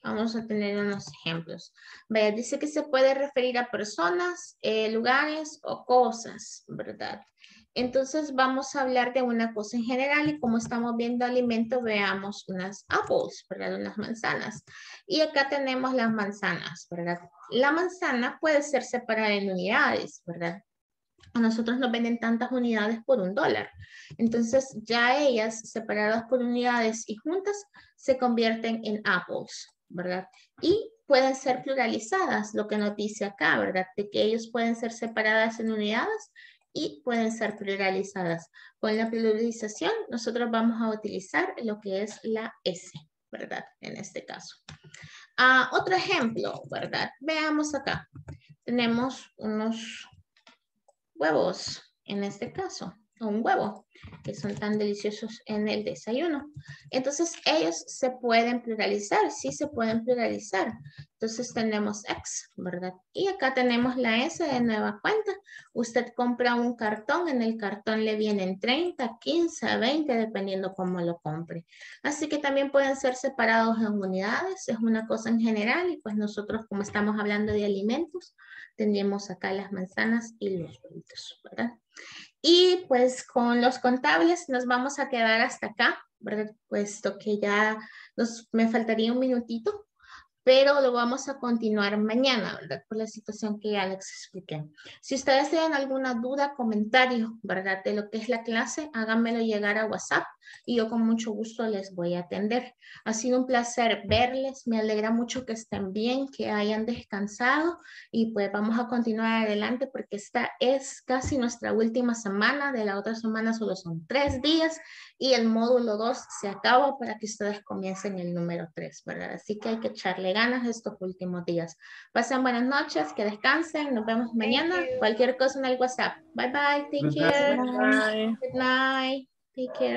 vamos a tener unos ejemplos. Vea, dice que se puede referir a personas, eh, lugares o cosas, ¿verdad? Entonces vamos a hablar de una cosa en general y como estamos viendo alimento, veamos unas apples, ¿verdad? Unas manzanas. Y acá tenemos las manzanas, ¿verdad? La manzana puede ser separada en unidades, ¿verdad? a nosotros nos venden tantas unidades por un dólar. Entonces ya ellas separadas por unidades y juntas se convierten en apples, ¿verdad? Y pueden ser pluralizadas, lo que nos dice acá, ¿verdad? De que ellos pueden ser separadas en unidades y pueden ser pluralizadas. Con la pluralización nosotros vamos a utilizar lo que es la S, ¿verdad? En este caso. Ah, otro ejemplo, ¿verdad? Veamos acá. Tenemos unos huevos, en este caso, un huevo, que son tan deliciosos en el desayuno. Entonces, ellos se pueden pluralizar, sí se pueden pluralizar. Entonces, tenemos X, ¿verdad? Y acá tenemos la S de nueva cuenta. Usted compra un cartón, en el cartón le vienen 30, 15, 20, dependiendo cómo lo compre. Así que también pueden ser separados en unidades, es una cosa en general, y pues nosotros, como estamos hablando de alimentos, tendríamos acá las manzanas y los frutos, ¿verdad? Y pues con los contables nos vamos a quedar hasta acá. Puesto que ya nos, me faltaría un minutito pero lo vamos a continuar mañana, ¿verdad? Por la situación que ya les expliqué. Si ustedes tienen alguna duda, comentario, ¿verdad? De lo que es la clase, háganmelo llegar a WhatsApp y yo con mucho gusto les voy a atender. Ha sido un placer verles, me alegra mucho que estén bien, que hayan descansado y pues vamos a continuar adelante porque esta es casi nuestra última semana, de la otra semana solo son tres días y el módulo 2 se acaba para que ustedes comiencen el número 3, ¿verdad? Así que hay que echarle ganas estos últimos días. Pasen buenas noches, que descansen, nos vemos mañana. Cualquier cosa en el WhatsApp. Bye bye, take care. Good night. Take care.